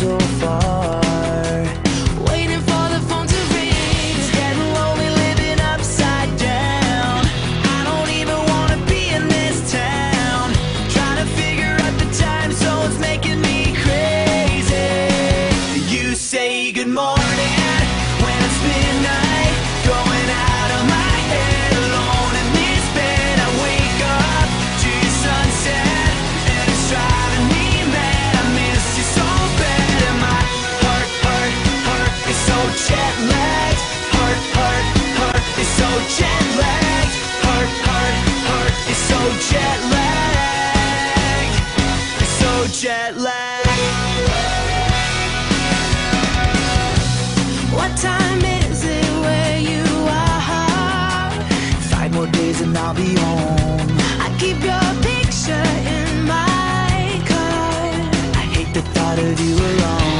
so far. Waiting for the phone to ring. Living upside down. I don't even wanna be in this town. Trying to figure out the time so making me crazy. You say good morning Heart, heart, heart is so jet lagged. Heart, heart, heart is so jet lagged. So jet lagged. What time is it where you are? Five more days and I'll be home. I keep your picture in my car. I hate the thought of you alone.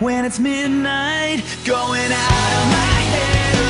when it's midnight, going out of my head.